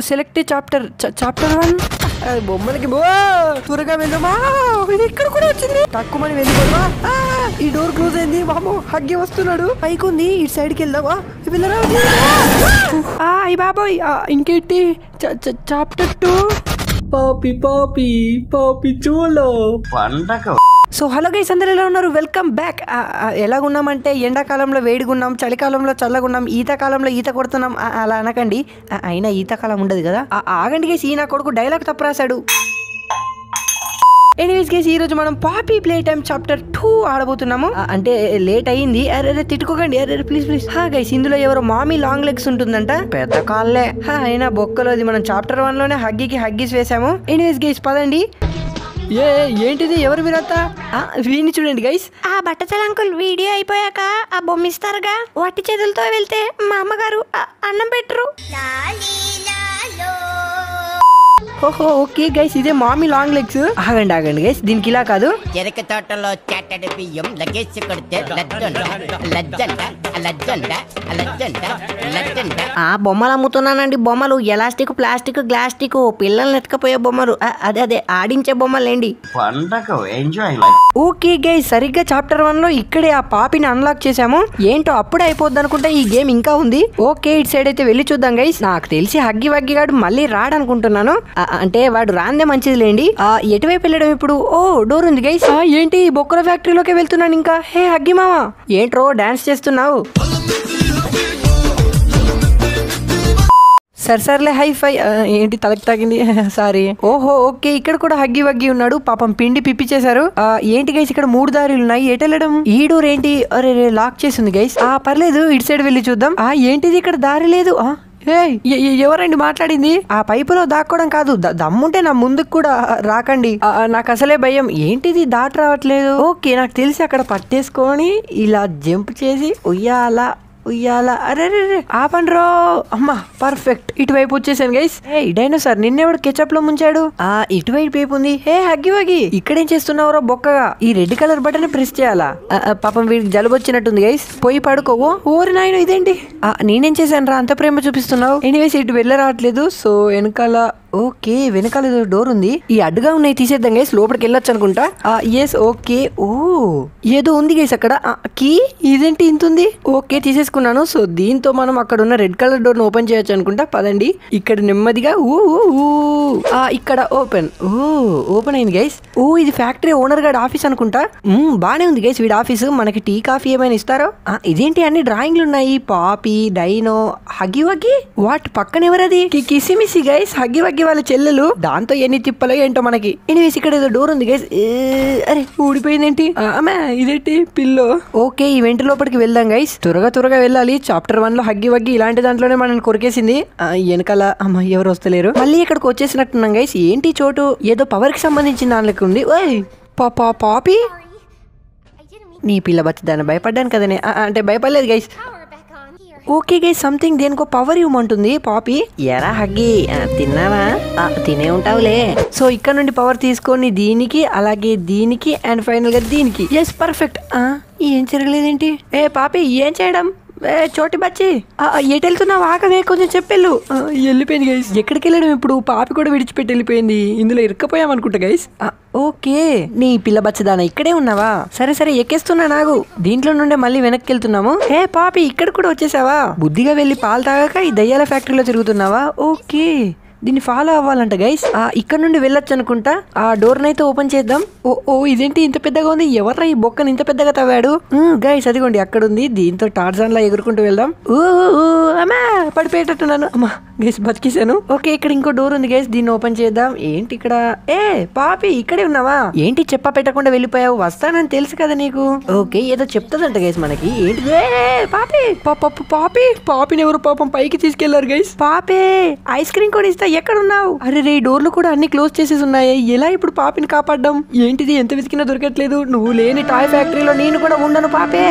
Select chapter chapter one బొమ్మలకి బో త్వరగా వెళ్దామా? ఇది ఇక్కడ కూడా వచ్చింది. తక్కువ మంది వెళ్ళిపోదా ఈ డోర్ క్లోజ్ అయింది. బాబు హగ్గి వస్తున్నాడు. పైకి ఉంది. ఇటు సైడ్కి వెళ్దామా? వెళ్ళరా బాబోయ్. ఆ, ఇంకేంటి? చాప్టర్ టూ పాపి పాపి పాపి చూలో పండగ సో హలో గైస్ అందరూ ఎలా ఉన్నారు? వెల్కమ్ బ్యాక్ ఎలాగున్నామంటే ఎండాకాలంలో వేడిగున్నాం చలికాలంలో చల్లగున్నాం ఈతకాలంలో ఈత కొడుతున్నాం అలా అనకండి. అయినా ఈతకాలం ఉండదు కదా? ఆ, ఆగండి గేసి ఈయన కొడుకు డైలాగ్ తప్పు రాశాడు. ఎనీవేస్ గేసి ఈరోజు మనం Poppy play time chapter two ఆడబోతున్నాము. అంటే లేట్ అయ్యింది. అరే అరే తిట్టుకోకండి. అరే ప్లీజ్ ప్లీజ్ హా గైస్ ఇందులో ఎవరో మామీ లాంగ్ లెగ్స్ ఉంటుందంట. పెద్ద కాళ్ళే. హా అయినా బొక్కలో అది మనం చాప్టర్ వన్లోనే హగ్గికి హగ్గీస్ వేసాము. ఎనీవేస్ గైస్ పదండి. ఏ ఏంటిది? ఎవరు మీరంతా ఆ, వీడిని చూడండి గైస్ ఆ బట్టతల అంకుల్ వీడియో అయిపోయాక ఆ బొమ్మ ఇస్తారుగా? వట్టి చేతులతో వెళ్తే మా అమ్మగారు అన్నం పెట్టరు. ఓహో ఓకే గైస్ ఇదే మామీ లాంగ్ లెగ్స్ ఆగండి ఆగండి గైస్ దీనికి ఇలా కాదు. చెరక తోటలో చెట్టడి బియ్యం లగేసి కొడితే లజ్జంట. లజ్జంట లజ్జంట లజ్జంట లజ్జంట. ఆ బొమ్మలు అమ్ముతున్నానండి బొమ్మలు. ఎలాస్టిక్ ప్లాస్టిక్ గ్లాస్టిక్. పిల్లల్ని ఎత్తుకపోయే బొమ్మలు. అదే అదే ఆడించే బొమ్మలేండి. పండగ ఎంజాయ్ ఓకే గైస్ సరిగ్గా చాప్టర్ వన్లో ఇక్కడే ఆ పాపిని అన్లాక్ చేసాము ఏంటో అప్పుడే అయిపోద్ది అనుకుంటే ఈ గేమ్ ఇంకా ఉంది. ఓకే ఇటు సైడ్ అయితే వెళ్ళి చూద్దాం గైస్ నాకు తెలిసి హగ్గి వగ్గి గాడు మళ్ళీ రాడనుకుంటున్నాను. అంటే వాడు రాందే మంచిది లేండి ఆ, ఎటువైపు వెళ్ళడం ఇప్పుడు? ఓ డోర్ ఉంది గైస్ ఏంటి? బొక్కల ఫ్యాక్టరీలోకి వెళ్తున్నాను ఇంకా. హే అగ్గి మామ. ఏంట్రో డాన్స్ చేస్తున్నావు? సరే సర్లే హై ఫై ఏంటి తలకి తాగింది సారీ ఓహో ఓకే. ఇక్కడ కూడా హగ్గి వగ్గి ఉన్నాడు. పాపం పిండి పిప్పి చేశారు ఏంటి గైస్ ఇక్కడ మూడు దారులు ఉన్నాయి. ఎటు వెళ్ళడం? ఈ డోర్ ఏంటి? అరే లాక్ చేసింది గైస్ ఆ పర్లేదు ఇటు సైడ్ వెళ్ళి చూద్దాం. ఆ ఏంటిది ఇక్కడ? దారి లేదు. ఎవరండి మాట్లాడింది? ఆ పైపులో దాక్కోవడం కాదు దమ్ముంటే నా ముందుకు కూడా రాకండి. నాకు అసలే భయం. ఏంటిది దాట రావట్లేదు? ఓకే నాకు తెలిసి అక్కడ పట్టేసుకొని ఇలా జంప్ చేసి ఉయ్యాలా ఉయ్యాల. అరే రే రే ఆపండ్రో. అమ్మా పర్ఫెక్ట్ ఇటువైపు వచ్చేసాను గైస్ ఏ డైనోసార్ నిన్నెవడు కెచప్లో ముంచాడు? ఆ ఇటువైపు వైపు ఉంది. Hey Huggy Wuggy. ఇక్కడేం చేస్తున్నావురా బొక్కగా? ఈ రెడ్ కలర్ బటన్ ప్రెస్ చేయాలా? పాపం వీడికి జలుబు వచ్చినట్టుంది గైస్ పోయి పడుకోవు. ఓరి నాయన ఇదేంటి? ఆ, నేనేం చేశాను రా అంత ప్రేమ చూపిస్తున్నావు? ఎనీవేస్ ఇటు వెళ్ళ రావట్లేదు సో వెనకాల ఓకే వెనకాల ఏదో డోర్ ఉంది. ఈ అడ్డుగా ఉన్నాయి తీసేద్దాం గైస్ లోపలికి వెళ్ళొచ్చు అనుకుంటా? Yes okay. ఓ ఏదో ఉంది గైస్ అక్కడ. కీ? ఇదేంటి ఇంత ఉంది? ఓకే తీసేసుకున్నాను. సో దీంతో మనం అక్కడ ఉన్న రెడ్ కలర్ డోర్ ఓపెన్ చేయొచ్చు అనుకుంటా. పదండి. ఇక్కడ నెమ్మదిగా ఊ ఊ, ఆ, ఇక్కడ ఓపెన్. ఓ ఓపెన్ అయింది గైస్ ఓ ఇది ఫ్యాక్టరీ ఓనర్ గారి ఆఫీస్ అనుకుంటా. బానే ఉంది గైస్ వీడి ఆఫీస్. మనకి టీ కాఫీ ఏమైనా ఇస్తారో? ఆ, ఇదేంటి అన్ని డ్రాయింగ్లు ఉన్నాయి? పాపి డైనో హగి వగి వాటి పక్కన ఎవరది? కిసిమిసి గైస్ హగి వగి వాళ్ళ చెల్లెలు దాంతో ఎన్ని తిప్పలో ఏంటో మనకి? ఎనీవేస్ ఇక్కడ ఏదో డోర్ ఉంది గైస్ అరే ఊడిపోయిందేంటి? ఆ, అమ్మా ఇదేంటి? పిల్లో. ఓకే ఈ వెంట లోపలికి వెళ్దాం గైస్ త్వరగా త్వరగా వెళ్ళాలి. చాప్టర్ వన్లో హగ్గి వగ్గి ఇలాంటి దాంట్లోనే మనల్ని కొరికేసింది. వెనకాల అమ్మ ఎవరు వస్తలేరు? మళ్ళీ ఇక్కడికి వచ్చేసినట్టున్నాం గైస్ ఏంటి చోటు? ఏదో పవర్కి సంబంధించిన దానికి ఉంది. ఓయ్ పాపా పాపి. నీ పిల్ల బతిదాన్ని భయపడ్డాను కదనే. అంటే భయపడలేదు గైస్ ఓకే గై సంథింగ్ దేనికో పవర్ ఇవ్వమంటుంది. పాపి ఎరా హగ్గి తిన్నావా? తినే ఉంటావులే. సో ఇక్కడ నుండి పవర్ తీసుకొని దీనికి అలాగే దీనికి అండ్ ఫైనల్గా దీనికి ఎస్ పర్ఫెక్ట్ ఏం జరగలేదేంటి? ఏ పాపి ఏం చేయడం? ఏ చోటి బచ్చి ఎటు వెళ్తున్నావు ఆగవే కొంచెం చెప్పెళ్ళు. వెళ్ళిపోయింది గైస్ ఎక్కడికి వెళ్ళడం ఇప్పుడు? పాపి కూడా విడిచిపెట్టి వెళ్ళిపోయింది. ఇందులో ఇరుక్కపోయాం అనుకుంటా గైస్ ఓకే. నీ పిల్ల బచ్చదాన ఇక్కడే ఉన్నావా? సరే సరే ఎక్కేస్తున్నా నాగు. దీంట్లో నుండే మళ్ళీ వెనక్కి వెళ్తున్నాము ఏ పాపి ఇక్కడ కూడా వచ్చేసావా? బుద్ధిగా వెళ్ళి పాలు తాగాక ఈ దయ్యాల ఫ్యాక్టరీలో తిరుగుతున్నావా? ఓకే. దీన్ని ఫాలో అవ్వాలంట గైస్ ఆ ఇక్కడ నుండి వెళ్ళొచ్చు అనుకుంటా. ఆ డోర్ నైతే ఓపెన్ చేద్దాం. ఓ ఓ ఇదేంటి ఇంత పెద్దగా ఉంది? ఎవర్రా ఈ బొక్కని ఇంత పెద్దగా తవ్వాడు? గైస్ అదిగోండి అక్కడ ఉంది దీంతో టార్జాన్ లా ఎగురుకుంటూ వెళ్దాం. ఓ అమ్మా పడిపోయేటట్టున్నాను. అమ్మా గైస్ బతికేశాను. ఓకే ఇక్కడ ఇంకో డోర్ ఉంది గైస్ దీన్ని ఓపెన్ చేద్దాం. ఏంటి ఇక్కడ? ఏ పాపి ఇక్కడే ఉన్నావా? ఏంటి చెప్ప పెట్టకుండా వెళ్ళిపోయావు? వస్తానని తెలుసు కదా నీకు. ఓకే ఏదో చెప్తుందంట గైస్ మనకి. ఏంటి ఏ, పాపి పాపి పాపిని ఎవరు పాపం పైకి తీసుకెళ్ళారు గైస్ పాపే ఐస్ క్రీమ్ కూడా ఇస్తా ఎక్కడున్నావు? అరే రే డోర్లు కూడా అన్ని క్లోజ్ చేసేసి ఉన్నాయి. ఎలా ఇప్పుడు పాపిని కాపాడడం? ఏంటిది ఎంత వెతికినా దొరకట్లేదు. నువ్వు లేని టాయ్ ఫ్యాక్టరీలో నేను కూడా ఉండను పాపే.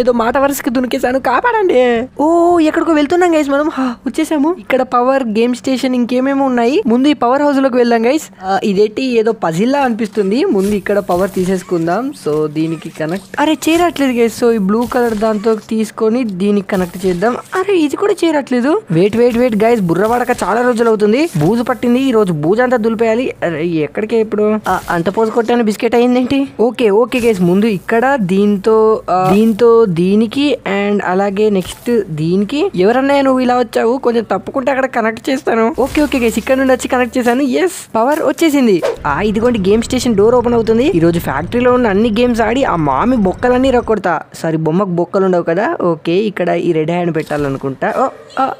ఏదో మాట వరుసకి దునికేశాను కాపాడండి. ఓ ఎక్కడికో వెళ్తున్నాం గైస్ మనం. వచ్చేసాము. ఇక్కడ పవర్ గేమ్ స్టేషన్ ఇంకేమేమి ఉన్నాయి. ముందు ఈ పవర్ హౌస్లోకి వెళ్దాం గైస్ ఇదేంటి ఏదో పజిల్లా అనిపిస్తుంది. ముందు ఇక్కడ పవర్ తీసేసుకుందాం. సో దీనికి కనెక్ట్ అరే చేరట్లేదు గైస్ సో ఈ బ్లూ కలర్ దాంతో తీసుకొని దీనికి కనెక్ట్ చేద్దాం. అరే ఇది కూడా చేరట్లేదు. వెయిట్ వెయిట్ వెయిట్ గైస్ బుర్ర పడక చాలా రోజులు అవుతుంది. బూజు పట్టింది. ఈ రోజు బూజు అంతా దులిపేయాలి. ఎక్కడికే ఇప్పుడు? అంత పోజు కొట్టాను. బిస్కెట్ అయిందేంటి ఓకే ఓకే గేస్. ముందు ఇక్కడ దీంతో దీంతో దీనికి అండ్ అలాగే నెక్స్ట్ దీనికి. ఎవరన్నా నువ్వు ఇలా వచ్చావు? కొంచెం తప్పుకుంటే అక్కడ కనెక్ట్ చేస్తాను. Okay okay guys. ఇక్కడ నుండి వచ్చి కనెక్ట్ చేశాను. ఎస్ పవర్ వచ్చేసింది. ఆ ఇదిగోండి గేమ్ స్టేషన్ డోర్ ఓపెన్ అవుతుంది. ఈ రోజు ఫ్యాక్టరీలో ఉన్న అన్ని గేమ్స్ ఆడి ఆ మామి బొక్కలన్నీ రొక్కొడతా సారీ బొమ్మకు బొక్కలు ఉండవు కదా? ఓకే ఇక్కడ ఈ రెడ్ హ్యాండ్ పెట్టాలనుకుంటా.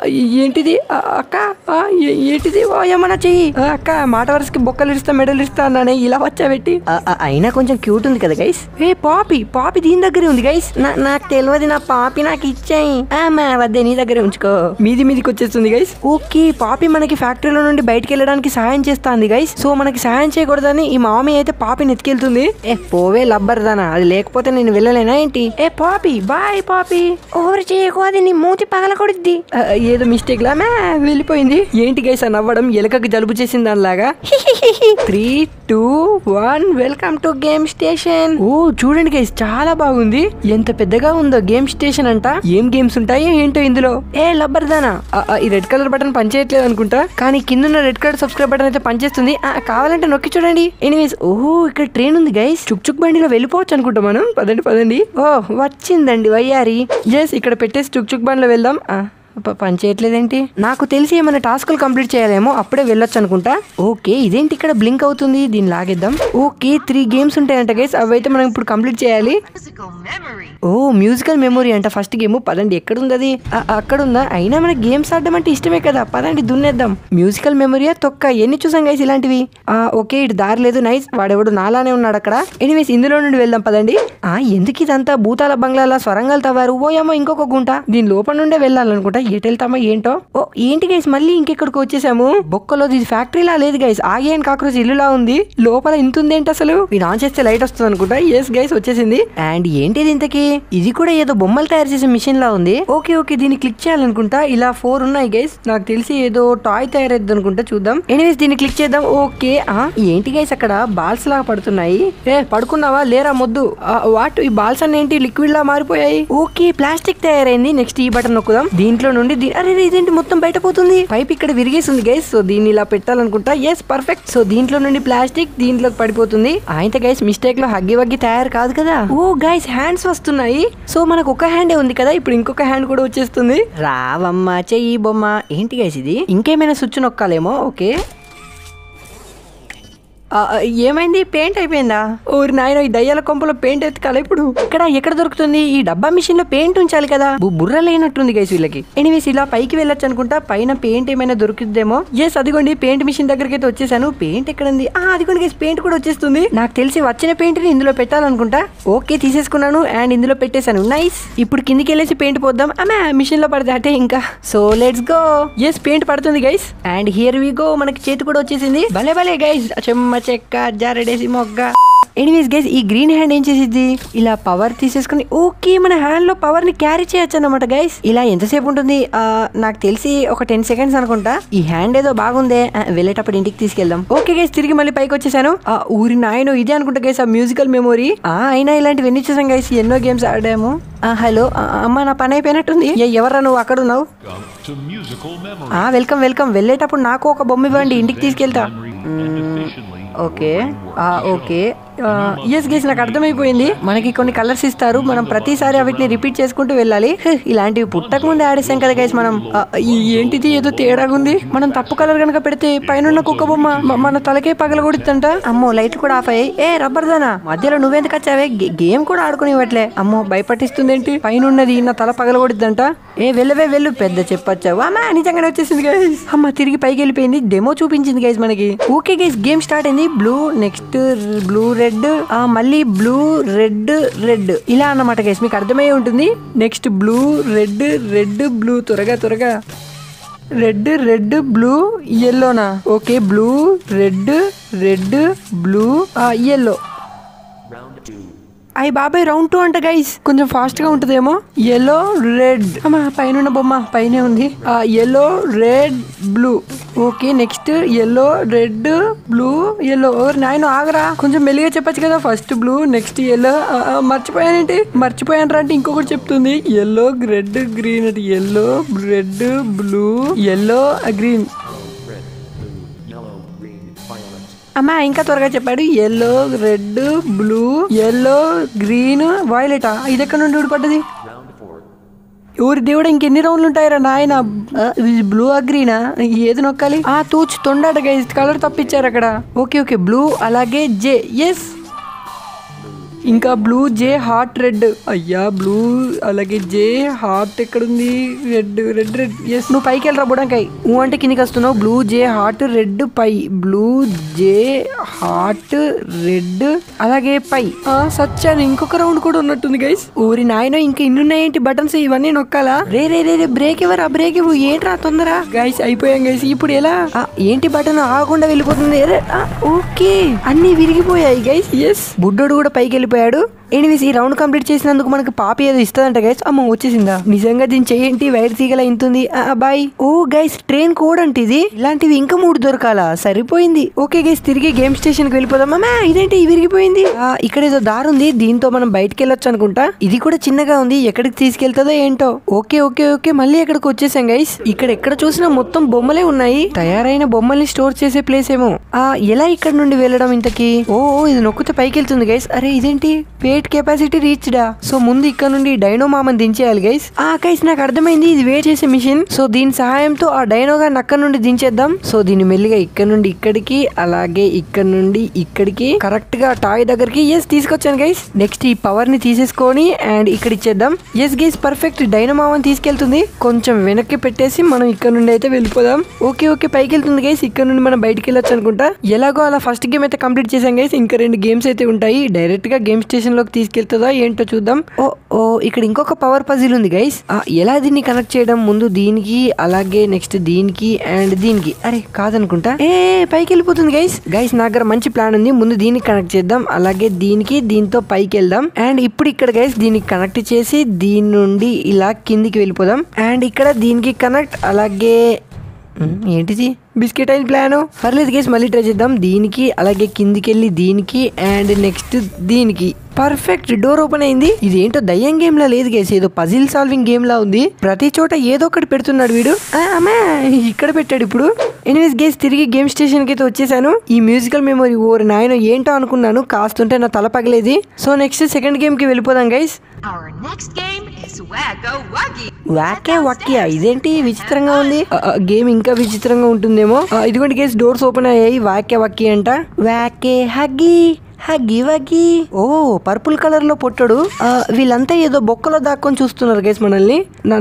ఏంటిది? అక్క ఏ- ఏంటిది? ఏమన్నా చెయ్యి. అక్క మాట వరుసకి బొక్కలు ఇస్తా మెడల్ ఇస్తా అన్నానే ఇలా వచ్చా పెట్టి అయినా కొంచెం క్యూట్ ఉంది కదా గైస్ ఏ పాపి పాపి దీని దగ్గరే ఉంది గైస్ నాకు తెలియదు నా పాపి నాకు ఇచ్చాయి. మా వద్దే నీ దగ్గరే ఉంచుకో. మీది మీదికి వచ్చేస్తుంది గైస్ ఓకే పాపి మనకి ఫ్యాక్టరీలో నుండి బయటికి వెళ్ళడానికి సహాయం చేస్తాంది గైస్ సో మనకి సహాయం చేయకూడదని ఈ మామి అయితే పాపిని ఎత్తుకెళ్తుంది ఏ పోవే లబ్బర్ దానా అది లేకపోతే నేను వెళ్ళలేనా ఏంటి? ఏ పాపి బాయ్ పాపి. ఓవర్ చేయకు అది నీ మూతి పగలకొడిద్ది. ఏదో మిస్టేక్ లా వెళ్ళిపోయింది. ఏంటి గైస్ ఆ నవ్వడం ఎలకకి జలుబు చేసింది దానిలాగా three two one welcome to game station. ఓ చూడండి గైస్ చాలా బాగుంది. ఎంత పెద్దగా ఉందో గేమ్ స్టేషన్ అంట. ఏం గేమ్స్ ఉంటాయి ఏంటో ఇందులో. ఏ లబ్బర్ దానా ఈ రెడ్ కలర్ బటన్ పనిచేయట్లేదు అనుకుంటా. కానీ కింద ఉన్న రెడ్ కలర్ సబ్స్క్రైబ్ బటన్ అయితే పనిచేస్తుంది. ఆ, కావాలంటే నొక్కి చూడండి. ఎనీవేస్ ఓహో ఇక్కడ ట్రైన్ ఉంది గైస్ చుక్ చుక్ బండిలో వెళ్ళిపోవచ్చు అనుకుంటా మనం. పదండి పదండి. ఓ వచ్చిందండి వయ్యారి. ఎస్ ఇక్కడ పెట్టేసి చుక్ చుక్ బండిలో వెళ్దాం. ఆ, పని చేయట్లేదేంటి? నాకు తెలిసి ఏమైనా టాస్కులు కంప్లీట్ చేయాలేమో అప్పుడే వెళ్ళొచ్చు అనుకుంటా. ఓకే ఇదేంటి ఇక్కడ బ్లింక్ అవుతుంది? దీన్ని లాగేద్దాం. ఓకే త్రీ గేమ్స్ ఉంటాయంట గైస్ అవి అయితే మనం ఇప్పుడు కంప్లీట్ చేయాలి. ఓ మ్యూజికల్ మెమొరీ అంట. ఫస్ట్ గేమ్ పదండి. ఎక్కడ ఉంది అది? అక్కడ ఉందా అయినా మనకి గేమ్స్ ఆడడం అంటే ఇష్టమే కదా. పదండి దున్నేద్దాం. మ్యూజికల్ మెమొరీయా తొక్క. ఎన్ని చూసాం గైస్ ఇలాంటివి? ఆ ఓకే ఇటు దారి లేదు. నైస్ వాడెవడు? నాలానే ఉన్నాడు అక్కడ. ఎనీవేస్ ఇందులో నుండి వెళ్దాం పదండి. ఆ ఎందుకు ఇదంతా? భూతాల బంగ్లాల స్వరంగాలు తవ్వారు. ఓ ఏమో ఇంకొక గుంట. దీని లోపల నుండే వెళ్ళాలనుకుంటా. ఎటు వెళ్తామా ఏంటో? ఓ ఏంటి గైస్ మళ్ళీ ఇంకెక్కడికి వచ్చేసాము? బొక్కలో ఇది ఫ్యాక్టరీలా లేదు గైస్ ఆగే కాక్రోచ్ ఇల్లులా ఉంది. లోపల ఇంత ఉందేంటి ఏంటి అసలు? ఇది ఆన్ చేస్తే లైట్ వస్తుంది అనుకుంటా. ఎస్ గైస్ వచ్చేసింది. అండ్ ఏంటిది ఇంతకి? ఇది కూడా ఏదో బొమ్మలు తయారు చేసే మిషన్ లా ఉంది. ఓకే ఓకే దీన్ని క్లిక్ చేయాలనుకుంటా. ఇలా ఫోర్ ఉన్నాయి గైస్ నాకు తెలిసి ఏదో టాయ్ తయారైద్ది అనుకుంటా చూద్దాం. ఎనీవేస్ దీన్ని క్లిక్ చేద్దాం. ఓకే ఆ ఏంటి గైస్ అక్కడ బాల్స్ లాగా పడుతున్నాయి? ఏ పడుకున్నావా? లేరా మొద్దు? వాట్ ఈ బాల్స్ అన్ని ఏంటి? లిక్విడ్ లా మారిపోయాయి. ఓకే ప్లాస్టిక్ తయారైంది. నెక్స్ట్ ఈ బటన్ నొక్కుదాం. దీంట్లో నుండి అరే ఇదేంటి మొత్తం బయట పోతుంది పైప్ ఇక్కడ విరిగేసింది గైస్ సో దీన్ని ఇలా పెట్టాలనుకుంటా. ఎస్ పర్ఫెక్ట్ సో దీంట్లో నుండి ప్లాస్టిక్ దీంట్లోకి పడిపోతుంది. అయితే గైస్ మిస్టేక్లో హగ్గి వగ్గి తయారు కాదు కదా? ఓ గైస్ హ్యాండ్స్ వస్తున్నాయి. సో మనకు ఒక హ్యాండే ఉంది కదా? ఇప్పుడు ఇంకొక హ్యాండ్ కూడా వచ్చేస్తుంది. రావమ్మ చెయ్యి బొమ్మ. ఏంటి గైస్ ఇది? ఇంకేమైనా స్విచ్ నొక్కాలేమో? ఓకే ఏమైంది? పెయింట్ అయిపోయిందా? ఊరి నాయన ఈ దయ్యాల కొంపలో పెయింట్ ఎత్తుకాలి ఇప్పుడు? ఇక్కడ ఎక్కడ దొరుకుతుంది? ఈ డబ్బా మిషన్లో పెయింట్ ఉంచాలి కదా. బుర్ర లేనట్టుంది గైస్ వీళ్ళకి. ఎనీవేస్ ఇలా పైకి వెళ్ళొచ్చు అనుకుంటా. పైన పెయింట్ ఏమైనా దొరుకుతుందేమో. ఎస్ అదిగోండి పెయింట్ మిషన్ దగ్గరికి అయితే వచ్చేసాను. పెయింట్ ఎక్కడ ఉంది ఆ అదిగోండి గైస్ పెయింట్ కూడా వచ్చేస్తుంది. నాకు తెలిసి వచ్చిన పెయింట్ని ఇందులో పెట్టాలనుకుంటా. ఓకే తీసేసుకున్నాను అండ్ ఇందులో పెట్టేశాను. నైస్ ఇప్పుడు కిందికి వెళ్ళేసి పెయింట్ పోద్దాం. అమ్మా మిషన్లో పడితే అంటే ఇంకా. So let's go yes paint పడుతుంది guys. And here we go మనకి చేతి కూడా వచ్చేసింది. భలే భలే గైస్. చెమ్మ చెక్క జారడేసి మొగ్గ. ఎనీవేస్ గైస్ ఈ గ్రీన్ హ్యాండ్ ఏం చేసిద్ది? ఇలా పవర్ తీసేసుకుని ఓకే మన హ్యాండ్లో పవర్ని క్యారీ చేయొచ్చు అనమాట గైస్ ఇలా ఎంతసేపు ఉంటుంది? నాకు తెలిసి ఒక టెన్ సెకండ్స్ అనుకుంటా. ఈ హ్యాండ్ ఏదో బాగుందే. వెళ్ళేటప్పుడు ఇంటికి తీసుకెళ్దాం. ఓకే గైస్ తిరిగి మళ్ళీ పైకి వచ్చేసాను. ఆ ఊరి నాయన ఇదే అనుకుంటా గైస్ ఆ మ్యూజికల్ మెమొరీ ఆ అయినా ఇలాంటివి ఎన్ని చూసాం గైస్ ఎన్నో గేమ్స్ ఆడాము. ఆ, హలో అమ్మ నా పని అయిపోయినట్టుంది. ఎవరా నువ్వు? అక్కడ ఉన్నావు. వెల్కమ్ వెల్కమ్ వెళ్ళేటప్పుడు నాకు ఒక బొమ్మ ఇవ్వండి ఇంటికి తీసుకెళ్తా. ఓకే ఆ, ఓకే ఎస్ గేస్ నాకు అర్థమైపోయింది. మనకి కొన్ని కలర్స్ ఇస్తారు. మనం ప్రతిసారి వీటిని రిపీట్ చేసుకుంటూ వెళ్ళాలి. ఇలాంటివి పుట్టక ముందే ఆడేసాం కదా గైస్ మనం. ఏంటిది? ఏదో తేడాగా ఉంది మనం తప్పు కలర్ కనుక పెడితే పైన కుక్క బొమ్మ మన తలకే పగలగొడుతుంట అమ్మో లైట్ కూడా ఆఫ్ అయ్యాయి. ఏ రబ్బర్ దానా మధ్యలో నువ్వెందుకు వచ్చావే? గేమ్ కూడా ఆడుకుని ఇవ్వట్లే. అమ్మో భయపట్టిస్తుంది ఏంటి పైన ఉన్నది నా తల పగలగొడుద్దంట ఏ వెళ్ళవే వెళ్ళు పెద్ద చెప్పొచ్చావు. అమ్మా నిజంగానే వచ్చేసింది గైస్ అమ్మ తిరిగి పైకి వెళ్ళిపోయింది. డెమో చూపించింది గైస్ మనకి. ఓకే గైస్ గేమ్ స్టార్ట్ అయింది. బ్లూ నెక్స్ట్ బ్లూ రెడ్ ఆ మళ్ళీ బ్లూ రెడ్ రెడ్. ఇలా అన్నమాట గైస్ మీకు అర్థమై ఉంటుంది. Next blue red red blue. త్వరగా త్వరగా. Red red blue ఎల్లోనా okay blue red red blue yellow అయ్యి బాబాయ్ రౌండ్ టూ అంట గైస్ కొంచెం ఫాస్ట్గా ఉంటదేమో. ఎల్లో రెడ్ అమ్మా పైన ఉన్న బొమ్మ పైనే ఉంది. ఆ yellow red blue okay next yellow red blue yellow నాయన ఆగరా. కొంచెం మెల్లిగా చెప్పొచ్చు కదా ఫస్ట్ బ్లూ నెక్స్ట్ ఎల్లో మర్చిపోయానేంటి? మర్చిపోయాను అంటే ఇంకొకటి చెప్తుంది. ఎల్లో రెడ్ గ్రీన్ అంటే yellow red blue yellow green అమ్మా ఇంకా త్వరగా చెప్పాడు. Yellow red blue yellow green violet ఇది ఎక్కడ నుండి ఊడిపడ్డది? ఊరి దేవుడు ఇంకెన్ని రౌండ్లు ఉంటాయిరా నాయన? బ్లూ ఆ గ్రీనా ఏది నొక్కాలి? ఆ తూచి తొండాట గైజ్ కలర్ తప్పించారు అక్కడ. ఓకే ఓకే బ్లూ అలాగే జే ఎస్ ఇంకా బ్లూ జే హార్ట్ రెడ్ అయ్యా బ్లూ అలాగే జే హార్ట్ ఎక్కడుంది? రెడ్ రెడ్ రెడ్ ఎస్ నువ్వు పైకి వెళ్ళరా బుడంకాయ్. నువ్వు అంటే కిందికి వస్తున్నావు. బ్లూ జే హార్ట్ రెడ్ పై బ్లూ జే హార్ట్ రెడ్ అలాగే పై ఆ సచ్చాను ఇంకొక రౌండ్ కూడా ఉన్నట్టుంది గైస్ ఊరి నాయన ఇంకా ఇన్ని ఉన్నాయేంటి బటన్స్ ఇవన్నీ నొక్కాలా? రే రే రే రే బ్రేక్ ఇవ్వరా బ్రేక్ ఇవ్వు. ఏంట్రా తొందర? గైస్ అయిపోయాం గైస్ ఇప్పుడు ఎలా? ఏంటి బటన్ ఆగకుండా వెళ్ళిపోతుంది. ఓకే. అన్ని విరిగిపోయాయి గైస్ ఎస్ బుడ్డోడు కూడా పైకి చూపాడు ఎనిమిస్ ఈ రౌండ్ కంప్లీట్ చేసినందుకు మనకు పాప ఏదో ఇస్తుందంట గైస్ అమ్మ వచ్చేసిందా? నిజంగా దీని చేయండి వైర్ తీగల ఇంతుంది బాయ్ ఓ గైస్ ట్రైన్ కోడ్ అంటే ఇది. ఇలాంటివి ఇంకా మూడు దొరకాలా? సరిపోయింది. ఓకే గైస్ తిరిగి గేమ్ స్టేషన్కి వెళ్ళిపోదాం. అమ్మా ఇదేంటి? ఇది విరిగిపోయింది. ఆ, ఇక్కడ ఏదో దారి ఉంది. దీంతో మనం బయటకు వెళ్ళొచ్చు అనుకుంటా. ఇది కూడా చిన్నగా ఉంది. ఎక్కడికి తీసుకెళ్తుందో ఏంటో. ఓకే ఓకే ఓకే మళ్ళీ ఎక్కడికి వచ్చేసాం గైస్ ఇక్కడ ఎక్కడ చూసినా మొత్తం బొమ్మలే ఉన్నాయి. తయారైన బొమ్మల్ని స్టోర్ చేసే ప్లేస్ ఏమో. ఆ ఎలా ఇక్కడ నుండి వెళ్ళడం ఇంతకి? ఓ ఓ, ఇది నొక్కితే పైకి వెళ్తుంది గైస్ అరే ఇదేంటి? వెయిట్ కెపాసిటీ రీచ్డా సో ముందు ఇక్కడ నుండి డైనో మామని దించేయాలి గైస్ ఆ గైస్ నాకు అర్థమైంది. ఇది వెయిట్ చేసే మిషన్ సో దీని సహాయంతో ఆ డైనోగా అక్కడ నుండి దించేద్దాం. సో దీన్ని మెల్లిగా ఇక్కడ నుండి ఇక్కడికి అలాగే ఇక్కడ నుండి ఇక్కడికి కరెక్ట్గా టాయ్ దగ్గరికి ఎస్ తీసుకొచ్చాను గైస్ నెక్స్ట్ ఈ పవర్ని తీసేసుకొని అండ్ ఇక్కడ ఇచ్చేద్దాం. ఎస్ గైస్ పర్ఫెక్ట్ డైనో మామని తీసుకెళ్తుంది. కొంచెం వెనక్కి పెట్టేసి మనం ఇక్కడ నుండి అయితే వెళ్ళిపోదాం. ఓకే ఓకే పైకి వెళ్తుంది గైస్ ఇక్కడ నుండి మనం బయటికి వెళ్ళొచ్చు అనుకుంటా. ఎలాగో అలా ఫస్ట్ గేమ్ అయితే కంప్లీట్ చేసాం గైస్ ఇంకా రెండు గేమ్స్ అయితే ఉంటాయి. డైరెక్ట్గా గేమ్ స్టేషన్ లోకి తీసుకెళ్తుందో ఏంటో చూద్దాం. ఓ ఓ ఇక్కడ ఇంకొక పవర్ పజిల్ ఉంది గైస్ ఎలా దీన్ని కనెక్ట్ చేయడం? ముందు దీనికి అలాగే నెక్స్ట్ దీనికి అండ్ దీనికి. అరే కాదనుకుంటా? ఏ పైకి వెళ్ళిపోతుంది గైస్ గైస్ నా దగ్గర మంచి ప్లాన్ ఉంది. ముందు దీనికి కనెక్ట్ చేద్దాం. అలాగే దీనికి దీంతో పైకి వెళ్దాం. అండ్ ఇప్పుడు ఇక్కడ గైస్ దీనికి కనెక్ట్ చేసి దీని నుండి ఇలా కిందికి వెళ్ళిపోదాం. అండ్ ఇక్కడ దీనికి కనెక్ట్ అలాగే ఏంటిది? బిస్కెట్ అయిన ప్లాన్. పర్లేదు గేస్ మళ్ళీ ట్రై చేద్దాం. దీనికి అలాగే కిందికి వెళ్ళి దీనికి అండ్ నెక్స్ట్ దీనికి. పర్ఫెక్ట్ డోర్ ఓపెన్ అయింది. ఇది ఏంటో దయ్యం గేమ్ లా లేదు గేస్ ఏదో పజిల్ సాల్వింగ్ గేమ్ లా ఉంది. ప్రతి చోట ఏదో ఒకటి పెడుతున్నాడు వీడు. అమ్మా ఇక్కడ పెట్టాడు ఇప్పుడు. ఎనీవేస్ గేస్ తిరిగి గేమ్ స్టేషన్కి అయితే వచ్చేసాను. ఈ మ్యూజికల్ మెమరీ ఓరి నాయన ఏంటో అనుకున్నాను. కాస్తుంటే నా తల పగలేది. సో నెక్స్ట్ సెకండ్ గేమ్కి వెళ్ళిపోదాం guys. Our next game is Wacko Wuggy. Wacko వక్కియా ఇదేంటి? విచిత్రంగా ఉంది. గేమ్ ఇంకా విచిత్రంగా ఉంటుందేమో. ఇదిగోండి గేస్ డోర్స్ ఓపెన్ అయ్యాయి. వాకే వక్కి అంట. వాకే హగ్గి హగ్గి వగ్గి ఓ పర్పుల్ కలర్లో పొట్టాడు. వీళ్ళంతా ఏదో బొక్కలో దాక్కొని చూస్తున్నారు గేస్ మనల్ని.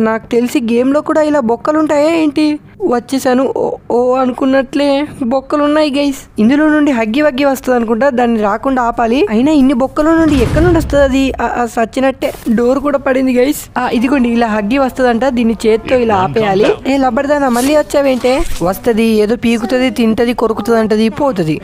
నాకు తెలిసి గేమ్లో కూడా ఇలా బొక్కలు ఉంటాయా ఏంటి? వచ్చేసాను. ఓ అనుకున్నట్లే బొక్కలు ఉన్నాయి గైస్. ఇందులో నుండి హగ్గి వగ్గి వస్తుంది అనుకుంటా. దాన్ని రాకుండా ఆపాలి. అయినా ఇన్ని బొక్కల నుండి ఎక్కడి నుండి వస్తుంది? అది ఆ, ఆ, సచ్చినట్టే డోర్ కూడా పడింది గైస్. ఇదిగోండి ఇలా హగ్గి వస్తుందంట. దీన్ని చేత్తో ఇలా ఆపేయాలి. ఏ లబ్బడిదానా మళ్ళీ వచ్చావేంటే? వస్తది ఏదో పీకుతుంది తింటది కొరుకుతుంది అంటది పోతుంది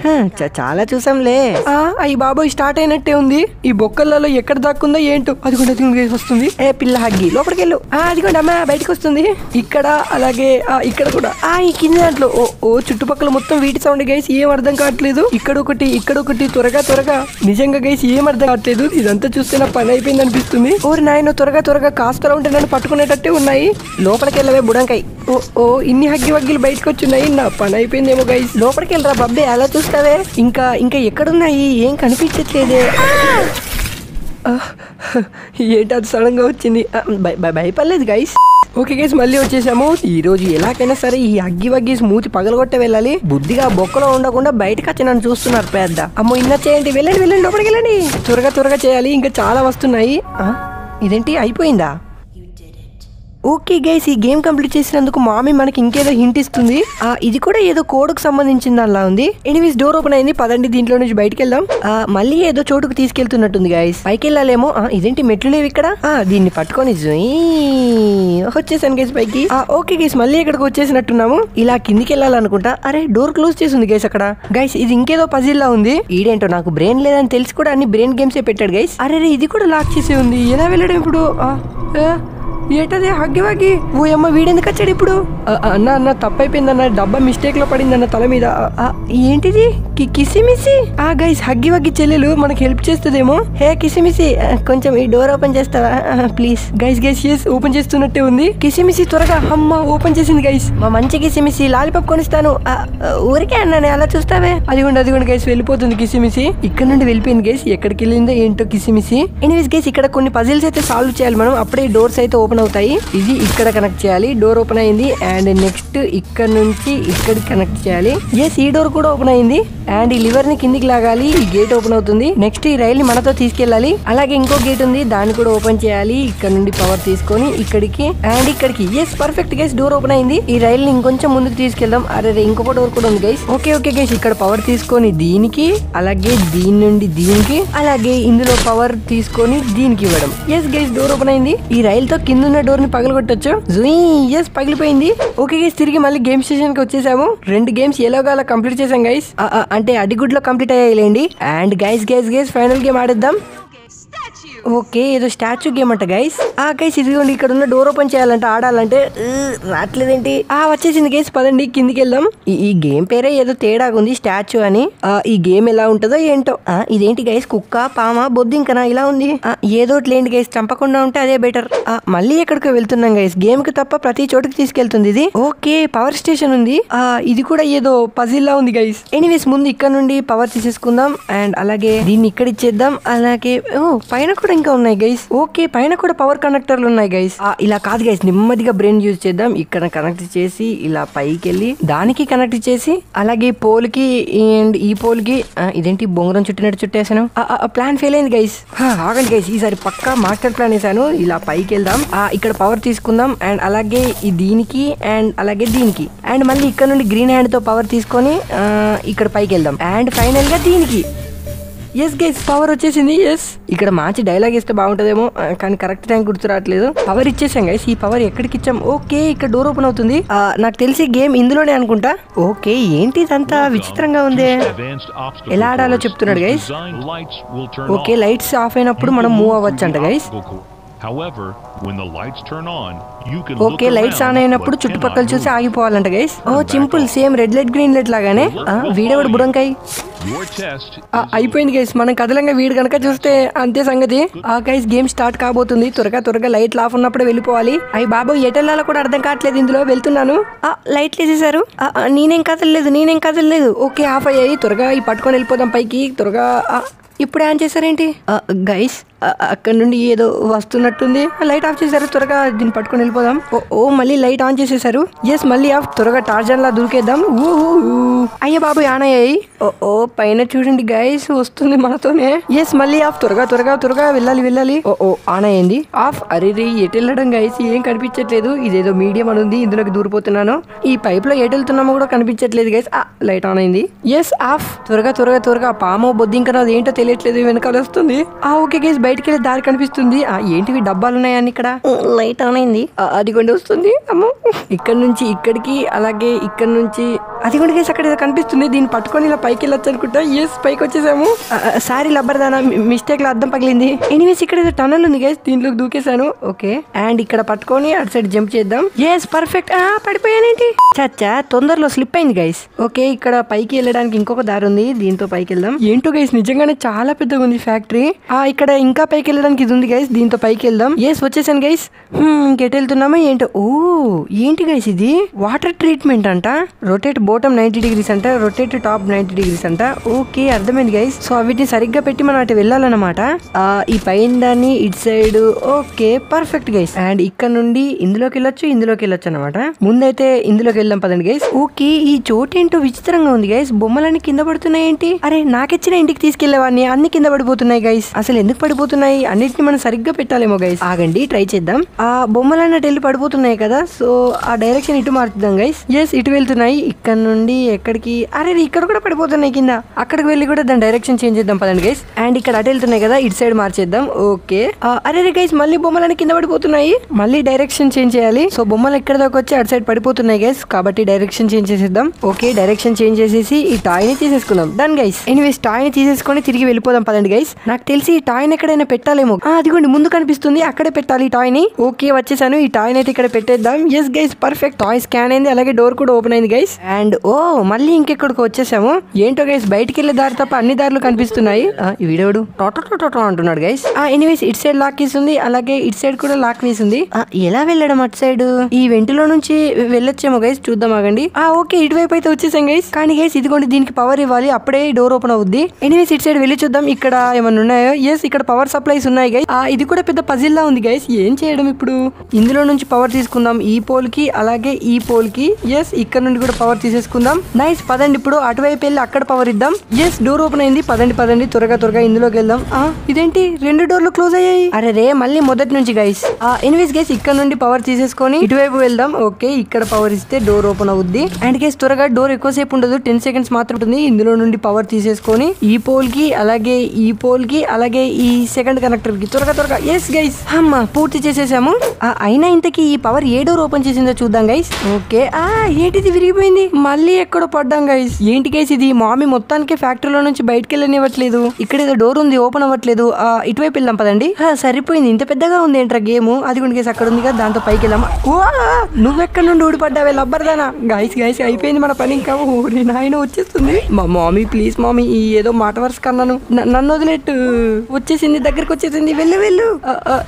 చాలా చూసాంలే. ఆ, అయ్యి బాబోయ్ స్టార్ట్ అయినట్టే ఉంది. ఈ బొక్కలలో ఎక్కడ దాక్కుందో ఏంటో. అది కూడా అదిగోండి వస్తుంది. ఏ పిల్ల హగ్గి లోపలికి వెళ్ళు ఆ, అదిగోండి అమ్మా బయటకు వస్తుంది ఇక్కడ అలాగే ఆ, ఇక్కడ కూడా. ఆ ఈ కింద దాంట్లో ఓ ఓ చుట్టుపక్కల మొత్తం వీటి సౌండ్ గైస్ ఏం అర్థం కావట్లేదు. ఇక్కడ ఒకటి ఇక్కడ ఒకటి త్వరగా త్వరగా. నిజంగా గైస్ ఏం అర్థం కావట్లేదు. ఇదంతా చూస్తే నా పని అయిపోయింది అనిపిస్తుంది. ఓరి నాయన త్వరగా త్వరగా కాస్తలా ఉంటే నన్ను పట్టుకునేటట్టే ఉన్నాయి. లోపలికి వెళ్ళవే బుడంకాయ్. ఓ ఓ ఇన్ని హగ్గి వగ్గిలు బయటకు వచ్చున్నాయి నా పని అయిపోయిందేమో గైస్ లోపలికి వెళ్ళరా బబ్బే అలా చూస్తావే? ఇంకా ఇంకా ఎక్కడున్నాయి? ఏం కనిపించట్లేదే. ఆ, ఏంటి అది సడన్గా వచ్చింది? భయపడలేదు గైస్ ఓకే గేస్ మళ్ళీ వచ్చేసాము. ఈ రోజు ఎలాగైనా సరే ఈ అగ్గి వగ్గి మూతి పగలగొట్టే వెళ్ళాలి. బుద్ధిగా బొక్కలో ఉండకుండా బయటకు వచ్చి నన్ను చూస్తున్నారు పెద్ద. అమ్మో ఇన్న చేయండి. వెళ్ళండి వెళ్ళండి లోపలికి వెళ్ళండి. త్వరగా త్వరగా చేయాలి. ఇంకా చాలా వస్తున్నాయి. ఇదేంటి? అయిపోయిందా? ఓకే గైస్ ఈ గేమ్ కంప్లీట్ చేసినందుకు మామీ మనకి ఇంకేదో హింట్ ఇస్తుంది. ఆ ఇది కూడా ఏదో కోడ్కు సంబంధించిన దానిలా ఉంది. ఎనీవేస్ డోర్ ఓపెన్ అయింది. పదండి దీంట్లో నుంచి బయటికి వెళ్దాం. ఆ, మళ్ళీ ఏదో చోటుకు తీసుకెళ్తున్నట్టుంది గైస్ పైకి వెళ్ళాలేమో. ఇదేంటి మెట్లు లేవు ఇక్కడ? ఆ, దీన్ని పట్టుకొని వచ్చేసాను గైస్ పైకి. ఆ, ఓకే గైస్ మళ్ళీ ఇక్కడికి వచ్చేసినట్టున్నాము. ఇలా కిందికి వెళ్ళాలనుకుంటా. అరే డోర్ క్లోజ్ చేసింది గైస్ అక్కడ. గైస్ ఇది ఇంకేదో పజిల్ లా ఉంది. ఈడేంటో నాకు బ్రెయిన్ లేదని తెలిసి కూడా అన్ని బ్రెయిన్ గేమ్సే పెట్టాడు గైస్ అరే ఇది కూడా లాక్ చేసి ఉంది. ఎలా వెళ్ళడం ఇప్పుడు? ఆ, ఏటది? హగ్గి వగ్గి ఓ అమ్మ వీడెందుకు వచ్చాడు ఇప్పుడు? అన్న అన్న తప్పైపోయింది అన్న డబ్బా మిస్టేక్లో పడింది అన్న తల మీద. ఏంటిది? కిసిమిసి ఆ గైస్ హగ్గి వగ్గి చెల్లెలు మనకి హెల్ప్ చేస్తుందేమో. హే కిసిమిసి కొంచెం ఈ డోర్ ఓపెన్ చేస్తావా? Please guys guys yes open చేస్తున్నట్టే ఉంది. కిసిమిసి త్వరగా. అమ్మ ఓపెన్ చేసింది గైస్ మా మంచి కిసిమిసి లాలిపాప్ కొనిస్తాను. ఊరికే అన్నానే అలా చూస్తావే? అదిగోండి అదిగోండి గైస్ వెళ్ళిపోతుంది కిసిమిసి ఇక్కడ నుండి వెళ్ళిపోయింది గైస్ ఎక్కడికి వెళ్ళిందో ఏంటో కిసిమిసి ఎనీవేస్ గైస్ ఇక్కడ కొన్ని పజిల్స్ అయితే సాల్వ్ చేయాలి మనం. అప్పుడే డోర్స్ అయితే ఓపెన్ అవుతాయి. ఇది ఇక్కడ కనెక్ట్ చేయాలి. డోర్ ఓపెన్ అయింది. అండ్ నెక్స్ట్ ఇక్కడ నుంచి ఇక్కడికి కనెక్ట్ చేయాలి. ఎస్ ఈ డోర్ కూడా ఓపెన్ అయింది. అండ్ ఈ లివర్ని కిందికి లాగాలి. ఈ గేట్ ఓపెన్ అవుతుంది. నెక్స్ట్ ఈ రైల్ని మనతో తీసుకెళ్ళాలి అలాగే ఇంకో గేట్ ఉంది. దాన్ని కూడా ఓపెన్ చేయాలి. ఇక్కడ నుండి పవర్ తీసుకొని ఇక్కడికి అండ్ ఇక్కడికి. Yes perfect guys door open అయింది. ఈ రైల్ని ఇంకొంచెం ముందుకు తీసుకెళ్దాం. అరే ఇంకొక డోర్ కూడా ఉంది గైస్ ఓకే ఓకే గైస్ ఇక్కడ పవర్ తీసుకొని దీనికి అలాగే దీని నుండి దీనికి అలాగే ఇందులో పవర్ తీసుకొని దీనికి ఇవ్వడం. ఎస్ గైస్ డోర్ ఓపెన్ అయింది. ఈ రైల్తో కింద ఉన్న డోర్ని పగలగొట్టచ్చు ఎస్ పగిలిపోయింది. ఓకే గైస్ తిరిగి మళ్ళీ గేమ్ స్టేషన్కి వచ్చేసాము. రెండు గేమ్స్ ఎలాగో అలా కంప్లీట్ చేసాం గైస్ అంటే అడిగుడ్లో complete అయ్యాయిలేండి and guys guys guys final game ఆడేద్దాం. Okay ఏదో స్టాచ్యూ గేమ్ అంట గైస్ ఆ గైస్ ఇదిగోండి ఇక్కడ ఉన్న డోర్ ఓపెన్ చేయాలంటే ఆడాలంటే రావట్లేదేంటి? ఆ వచ్చేసింది గైస్ పదండి కిందికి వెళ్దాం. ఈ- గేమ్ పేరే ఏదో తేడాగా ఉంది స్టాచ్యూ అని. ఈ గేమ్ ఎలా ఉంటుందో ఏంటో. ఆ, ఇదేంటి గైస్ కుక్క పామ బొద్దింకనా ఇలా ఉంది. ఆ, ఏదో లేండి గైస్ చంపకుండా ఉంటే అదే బెటర్ మళ్ళీ ఎక్కడికో వెళ్తున్నాం గైస్ గేమ్కి తప్ప ప్రతి చోటుకి తీసుకెళ్తుంది ఇది. ఓకే పవర్ స్టేషన్ ఉంది. ఆ, ఇది కూడా ఏదో పజిల్ లా ఉంది గైస్ ఎనీవేస్ ముందు ఇక్కడ నుండి పవర్ తీసేసుకుందాం అండ్ అలాగే దీన్ని ఇక్కడ ఇచ్చేద్దాం అలాగే ఓ పైన కూడా ఇంకా ఉన్నాయి గైస్ ఓకే పైన కూడా పవర్ కనెక్టర్లు ఉన్నాయి గైస్ ఇలా కాదు గైస్ నెమ్మదిగా బ్రెయిన్ యూజ్ చేద్దాం. ఇక్కడ కనెక్ట్ చేసి ఇలా పైకి వెళ్ళి దానికి కనెక్ట్ చేసి అలాగే పోల్కి అండ్ ఈ పోల్కి ఇదేంటి బొంగరం చుట్టినట్టు చుట్టేసాను ప్లాన్ ఫెయిల్ అయింది గైస్ ఆగండి గైస్ ఈసారి పక్కా మాస్టర్ ప్లాన్ వేసాను ఇలా పైకి వెళ్దాం ఇక్కడ పవర్ తీసుకుందాం. అండ్ అలాగే ఈ దీనికి అండ్ అలాగే దీనికి. అండ్ మళ్ళీ ఇక్కడ నుండి గ్రీన్ హ్యాండ్తో పవర్ తీసుకొని ఇక్కడ పైకి వెళ్దాం అండ్ ఫైనల్గా దీనికి. ఎస్ గైస్ పవర్ వచ్చేసింది. ఎస్ ఇక్కడ మంచి డైలాగ్ ఇస్తే బాగుంటుందేమో. కానీ కరెక్ట్ టైం గుర్తు రావట్లేదు పవర్ ఇచ్చేసాం గైస్ ఈ పవర్ ఎక్కడికి ఇచ్చాం? ఓకే ఇక్కడ డోర్ ఓపెన్ అవుతుంది. నాకు తెలిసి గేమ్ ఇందులోనే అనుకుంటా. ఓకే ఏంటి ఇదంతా విచిత్రంగా ఉంది? ఎలా ఆడాలో చెప్తున్నాడు గైస్ ఓకే. లైట్స్ ఆఫ్ అయినప్పుడు మనం మూవ్ అవ్వచ్చు అంట guys obstacle course. However, when the lights turn on, you can okay look lights on అయినప్పుడు చుట్టుపక్కల చూసి. ఆగిపోవాలంట గైస్ ఓ simple same red light green light లాగానే. ఆ, వీడెవడు బుడంకాయ్. is అయిపోయింది గైస్ మనం కదలంగా వీడు కనుక చూస్తే అంతే సంగతి. ఆ గైస్ గేమ్ స్టార్ట్ కాబోతుంది. త్వరగా త్వరగా లైట్ ఆఫ్ ఉన్నప్పుడే వెళ్ళిపోవాలి. అయ్యి బాబు ఎటెల్లాలో కూడా అర్థం కావట్లేదు ఇందులో. వెళ్తున్నాను. ఆ లైట్లు వేసేసారు నేనేం కదలలేదు నేనేం కదలలేదు. ఓకే ఆఫ్ అయ్యాయి. త్వరగా ఈ పట్టుకొని వెళ్ళిపోదాం పైకి. త్వరగా ఇప్పుడు ఆన్ చేశారేంటి? గైస్ అక్కడ నుండి ఏదో వస్తున్నట్టుంది. లైట్ ఆఫ్ చేశారు త్వరగా దీన్ని పట్టుకొని వెళ్ళిపోదాం. ఓ ఓ మళ్ళీ లైట్ ఆన్ చేసేసారు. ఎస్ మళ్ళీ ఆఫ్ త్వరగా టార్జన్ లా దూకేద్దాం. ఊ, అయ్య బాబు ఆన్ అయ్యాయి. ఓ ఓ పైన చూడండి గైస్ వస్తుంది మనతోనే. ఎస్ మళ్ళీ ఆఫ్ త్వరగా త్వరగా త్వరగా వెళ్ళాలి వెళ్ళాలి. ఓ ఓ ఆన్ అయ్యింది. ఆఫ్ అరే రే ఎటు వెళ్ళడం గైస్ ఏం కనిపించట్లేదు. ఇదేదో మీడియం అని ఉంది ఇందులోకి దూరిపోతున్నాను. ఈ పైప్లో ఎటు వెళ్తున్నామో కూడా కనిపించట్లేదు గైస్ లైట్ ఆన్ అయింది ఎస్ ఆఫ్ త్వరగా త్వరగా త్వరగా పామో బొద్దింకనో అది ఏంటో తెలియట్లేదు వెనకాల వస్తుంది. ఆ ఓకే గైస్ బయటికి వెళ్ళి దారి కనిపిస్తుంది. ఆ ఏంటివి డబ్బాలు ఉన్నాయని ఇక్కడ? లైట్ ఆన్ అయింది. ఆ, అది కొండ వస్తుంది. అమ్మో. ఇక్కడ నుంచి ఇక్కడికి అలాగే ఇక్కడ నుంచి. అది కూడా అక్కడ ఏదో కనిపిస్తుంది. దీన్ని పట్టుకొని ఇలా పైకి వెళ్ళొచ్చు అనుకుంటా. ఎస్ పైకి వచ్చేసాము. సారీ లబ్బర్ దానా మిస్టేక్లో అద్దం పగిలింది. ఎనీవేస్ ఇక్కడ ఏదో టనల్ ఉంది గైస్ దీంట్లోకి దూకేశాను. ఓకే అండ్ ఇక్కడ పట్టుకొని అటు సైడ్ జంప్ చేద్దాం. ఎస్ పర్ఫెక్ట్ ఆ పడిపోయానేంటి? చచ్చా తొందరలో స్లిప్ అయింది గైస్ ఓకే ఇక్కడ పైకి వెళ్ళడానికి ఇంకొక దారి ఉంది. దీంతో పైకి వెళ్దాం. ఏంటో గైస్ నిజంగానే చాలా పెద్దగా ఉంది ఫ్యాక్టరీ ఆ ఇక్కడ ఇంకా పైకి వెళ్ళడానికి ఇది ఉంది గైస్ దీంతో పైకి వెళ్దాం ఎస్ వచ్చేసాను గైస్ ఇంకెటు వెళ్తున్నామా ఏంటో? ఓ ఏంటి గైస్ ఇది? వాటర్ ట్రీట్మెంట్ అంట. రొటేట్ బోటం నైన్టీ డిగ్రీస్ అంట. రొటేట్ టాప్ నైన్టీ డిగ్రీస్ అంట. ఓకే అర్థమైంది గైస్ సో వీటిని సరిగ్గా పెట్టి మనం అటు వెళ్ళాలన్నమాట. ఆ, ఈ పైన దాన్ని ఇటు side okay perfect guys and ఇక్కడ నుండి ఇందులోకి వెళ్ళొచ్చు ఇందులోకి వెళ్ళొచ్చు అనమాట ముందైతే ఇందులోకి వెళ్దాం పదండి గైస్ ఓకే ఈ చోటు ఏంటో విచిత్రంగా ఉంది గైస్ బొమ్మలన్నీ కింద పడుతున్నాయి ఏంటి అరే నాకిచ్చిన ఇంటికి తీసుకెళ్ళేవాడిని. అన్ని కింద పడిపోతున్నాయి గైస్ అసలు ఎందుకు పడిపోతున్నాయి. అన్నిటిని మనం సరిగ్గా పెట్టాలేమో గైస్ ఆగండి ట్రై చేద్దాం. ఆ బొమ్మలు అన్నట్టు వెళ్ళి పడిపోతున్నాయి కదా సో ఆ డైరెక్షన్ ఇటు మార్చుదాం గైస్ ఎస్ ఇటు వెళ్తున్నాయి. ఇక్కడ నుండి ఎక్కడికి? అరే ఇక్కడ కూడా పడిపోతున్నాయి కింద. అక్కడికి వెళ్ళి కూడా దాని డైరెక్షన్ చేంజ్ చేద్దాం పదండి గైస్ అండ్ ఇక్కడ అటు వెళ్తున్నాయి కదా ఇటు సైడ్ మార్చేద్దాం. ఓకే అరే రే గైస్ మళ్ళీ బొమ్మలన్నీ కింద పడిపోతున్నాయి. మళ్ళీ డైరెక్షన్ చేంజ్ చేయాలి. సో బొమ్మలు ఎక్కడ దాకా వచ్చి అటు సైడ్ పడిపోతున్నాయి గైస్ కాబట్టి డైరెక్షన్ చేంజ్ చేసేద్దాం. ఓకే డైరెక్షన్ చేంజ్ చేసేసి ఈ టాయ్ని తీసేసుకుందాం. డన్ గైస్ ఎనీవేస్ టాయ్ని తీసేసుకొని తిరిగి వెళ్ళిపోదాం పదండి గైస్ నాకు తెలిసి ఈ టాయ్ ఎక్కడ ఎక్కడైనా పెట్టాలేమో. అదిగోండి ముందు కనిపిస్తుంది అక్కడే పెట్టాలి ఈ టాయ్ని ఓకే వచ్చేసాను. ఈ టాయ్ అయితే ఇక్కడ పెట్టేద్దాం. Yes guys perfect toy scan అయింది అలాగే డోర్ కూడా ఓపెన్ అయింది గైస్ అండ్ ఓ మళ్ళీ ఇంకెక్కడికి వచ్చేసాము. ఏంటో గైస్ బయటికి వెళ్ళే దారి తప్ప అన్ని దారులు కనిపిస్తున్నాయి. ఆ, ఈ వీడియోడు టోటో టోటో అంటున్నాడు గైస్ ఎనీవేస్ ఇటు సైడ్ లాక్ వేసింది అలాగే ఇటు సైడ్ కూడా లాక్ వేసింది. ఆ, ఎలా వెళ్ళడం అటు సైడ్ ఈ వెంటిలో నుంచి వెళ్ళొచ్చేమో గైస్ చూద్దాం ఆగండి. ఆ ఓకే ఇటువైపు అయితే వచ్చేసాం గైస్ కానీ గైస్ ఇదిగోండి దీనికి పవర్ ఇవ్వాలి అప్పుడే డోర్ ఓపెన్ అవుద్ది. ఎనీవేస్ ఇటు సైడ్ వెళ్ళి చూద్దాం. ఇక్కడ ఏమైనా ఉన్నాయో? ఎస్ ఇక్కడ పవర్ సప్లైస్ ఉన్నాయి గైస్ ఇది కూడా పెద్ద పజిల్ లా ఉంది గైస్ ఏం చేయడం ఇప్పుడు? ఇందులో నుంచి పవర్ తీసుకుందాం. ఈ పోల్కి అలాగే ఈ పోల్కి. ఎస్ ఇక్కడ నుండి కూడా పవర్ తీసేసుకుందాం. నైస్ పదండి. ఇప్పుడు అటువైపు వెళ్ళి అక్కడ పవర్ ఇద్దాం. ఎస్ డోర్ ఓపెన్ అయింది. పదండి పదండి. త్వరగా త్వరగా ఇందులోకి వెళ్దాం. ఆ ఇదేంటి? రెండు డోర్లు క్లోజ్ అయ్యాయి. అరే రే మళ్ళీ మొదటి నుంచి గైస్ ఆ ఎనివేస్ గైస్ ఇక్కడ నుండి పవర్ తీసేసుకొని ఇటువైపు వెళ్దాం. ఓకే ఇక్కడ పవర్ ఇస్తే డోర్ ఓపెన్ అవుద్ది. అండ్ గైస్ త్వరగా డోర్ ఎక్కువసేపు ఉండదు. టెన్ సెకండ్స్ మాత్రం ఉంటుంది. ఇందులో నుండి పవర్ తీసేసుకొని ఈ పోల్కి అలాగే ఈ పోల్కి అలాగే ఈ సెకండ్ కనెక్టర్కి త్వరగా త్వరగా. ఎస్ గైస్ అమ్మ పూర్తి చేసేసాము. ఆ, అయినా ఇంతకీ ఈ పవర్ ఏ డోర్ ఓపెన్ చేసిందో చూద్దాం గైస్ ఓకే ఆ ఏంటిది విరిగిపోయింది? మళ్ళీ ఎక్కడో పడ్డాం గైస్ ఏంటి గైస్ ఇది? మామీ మొత్తానికి ఫ్యాక్టరీలో నుంచి బయటకు వెళ్ళనివ్వట్లేదు ఇక్కడ ఏదో డోర్ ఉంది ఓపెన్ అవ్వట్లేదు. ఆ, ఇటువైపు వెళ్దాం పదండి. సరిపోయింది. ఇంత పెద్దగా ఉంది ఏంట్రా గేమ్? అది కొన్ని గేస్ అక్కడ ఉంది కదా దాంతో పైకి వెళ్ళాం నువ్వెక్కడ నుండి ఊడిపడ్డావే లబ్బర్దానా? గైస్ గైస్ అయిపోయింది మన పని ఇంకా. ఊరి నాయన వచ్చేస్తుంది. మా మామీ ప్లీజ్ మామీ ఈ ఏదో మాట వరుస కన్నాను. నన్ను వదిలేట్టు. వచ్చేసింది దగ్గరికి వచ్చేసింది వెళ్ళు. వెళ్ళు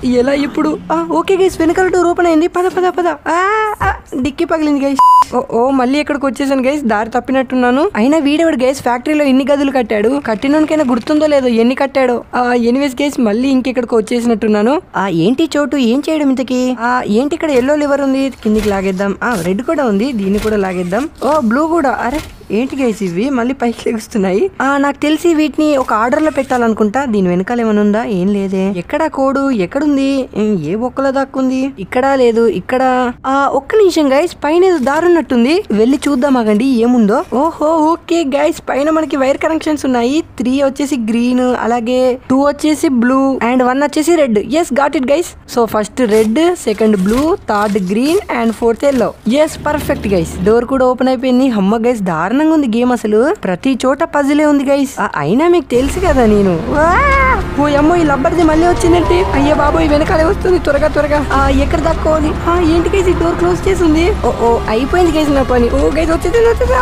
ఎలా ఇప్పుడు? ఆ, ఓకే గైస్ వెనకాల డోర్ ఓపెన్ అయింది. పద పద పద. ఆ, డిక్కి పగిలింది గైస్ ఓ ఓ మళ్ళీ ఎక్కడికి వచ్చేసాను గైస్ దారి తప్పినట్టున్నాను. అయినా వీడేవాడు గైస్ ఫ్యాక్టరీలో ఎన్ని గదులు కట్టాడు? కట్టినోనికైనా గుర్తుందో లేదో ఎన్ని కట్టాడో? ఆ ఎనివేస్ గైస్ మళ్ళీ ఇంకెక్కడికి వచ్చేసినట్టున్నాను. ఆ ఏంటి చోటు? ఏం చేయడం ఇంతకి? ఆ ఏంటి ఇక్కడ ఎల్లో లివర్ ఉంది? కిందికి లాగేద్దాం. ఆ రెడ్ కూడా ఉంది. దీన్ని కూడా లాగేద్దాం. ఓ బ్లూ కూడా. అరే ఏంటి గైస్ ఇవి? మళ్ళీ పైకి లెగుస్తున్నాయి. ఆ నాకు తెలిసి వీటిని ఒక ఆర్డర్లో పెట్టాలనుకుంటా. దీని వెనకాల ఏమైనా ఉందా? ఏం లేదే. ఎక్కడ కోడు? ఎక్కడుంది? ఏ- ఏ దాక్కుంది? ఇక్కడ లేదు? ఇక్కడ? ఆ ఒక్క నిమిషం గైస్ పైన ఏదో దారి ఉన్నట్టుంది వెళ్ళి చూద్దాం ఆగండి ఏముందో. ఓహో ఓకే గైస్ పైన మనకి వైర్ కనెక్షన్స్ ఉన్నాయి. త్రీ వచ్చేసి గ్రీన్ అలాగే టూ వచ్చేసి బ్లూ అండ్ వన్ వచ్చేసి red yes got it guys so first red second blue third green and fourth yellow yes perfect guys door కూడా ఓపెన్ అయిపోయింది. హమ్మ గైస్ దారుణంగా ఉంది గేమ్ అసలు. ప్రతి చోట పజిలే ఉంది గైస్ అయినా మీకు తెలుసు కదా నేను. ఓ అమ్మో ఈ లబ్బర్ది మళ్ళీ వచ్చిందంటే? అయ్యే బాబోయ్ వెనకాలే వస్తుంది. త్వరగా త్వరగా. ఆ ఎక్కడ దక్కోవాలి? ఆ ఏంటి గైస్ ఈ డోర్ క్లోజ్ చేసింది? ఓ ఓ అయిపోయింది గైస్ నా పని. ఓ గైస్ వచ్చేసింది వచ్చేసింది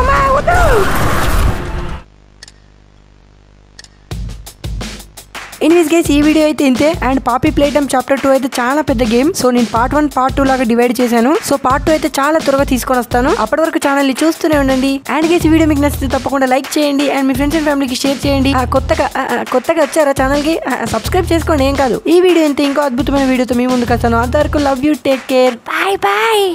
ఎనీవేస్ గైస్ ఈ వీడియో అయితే ఇంతే. And Poppy play time chapter two అయితే చాలా పెద్ద గేమ్ సో నేను పార్ట్ వన్ పార్ట్ టూ లాగా డివైడ్ చేశాను. సో పార్ట్ టూ అయితే చాలా త్వరగా తీసుకొని వస్తాను. అప్పటి వరకు ఛానల్ని చూస్తూనే ఉండండి. అండ్ గైస్ వీడియో మీకు నచ్చితే తప్పకుండా లైక్ చేయండి. అండ్ మీ ఫ్రెండ్స్ అండ్ ఫ్యామిలీకి షేర్ చేయండి. కొత్తగా కొత్తగా వచ్చారా ఛానల్కి? సబ్స్క్రైబ్ చేసుకోండి ఏం కాదు. ఈ వీడియో ఇంత ఇంకో అద్భుతమైన వీడియోతో మీ ముందుకు వస్తాను. అంతవరకు love you take care bye bye